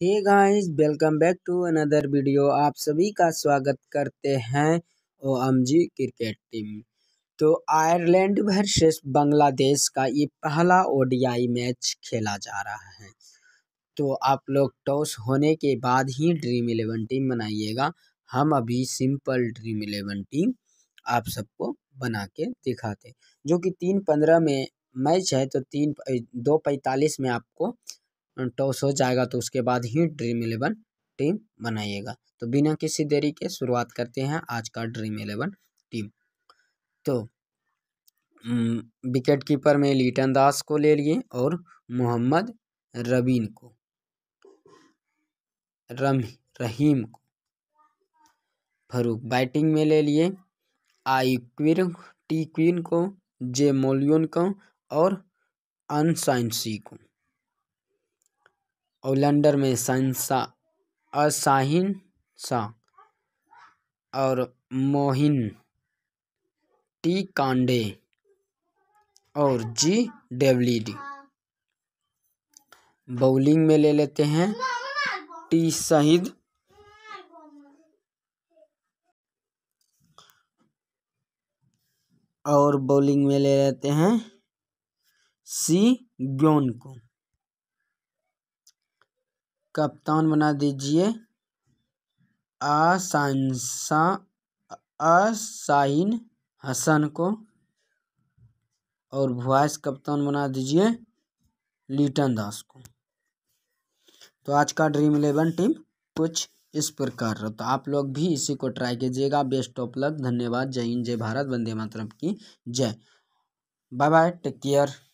Hey guys welcome back to another video आप सभी का स्वागत करते हैं ओएमजी क्रिकेट टीम तो आयरलैंड वर्सेस बांग्लादेश का ये पहला ओडीआई मैच खेला जा रहा है। तो आप लोग टॉस होने के बाद ही ड्रीम इलेवन टीम बनाइएगा। हम अभी सिंपल ड्रीम इलेवन टीम आप सबको बना के दिखाते जो कि तीन पंद्रह में मैच है तो तीन, दो पैंतालीस में आपको टॉस हो जाएगा तो उसके बाद ही ड्रीम इलेवन टीम बनाइएगा। तो बिना किसी देरी के शुरुआत करते हैं आज का ड्रीम इलेवन टीम। तो विकेट कीपर में लीटन दास को ले लिए और मोहम्मद रबीन को। रम, रहीम को। फरूक बैटिंग में ले लिए। आई क्वीन टी क्वीन को, जे मोलियन को और अनसाइंसी को। लंडर में संसा, असाहिन सा और मोहिन, टी कांडे और जी डेवलीडी। बॉलिंग में ले लेते हैं। टी शहीद। और बॉलिंग में ले लेते हैं। सी ग्योन को। कप्तान बना दीजिए। आसानसा असाइन हसन को। और वाइस कप्तान बना दीजिए लीटन दास को। तो आज का ड्रीम इलेवन टीम कुछ इस प्रकार रहा। तो आप लोग भी इसी को ट्राई कीजिएगा। Best of luck. धन्यवाद। जय हिंद, जय भारत। वंदे मातरम की जय। Bye bye. Take care.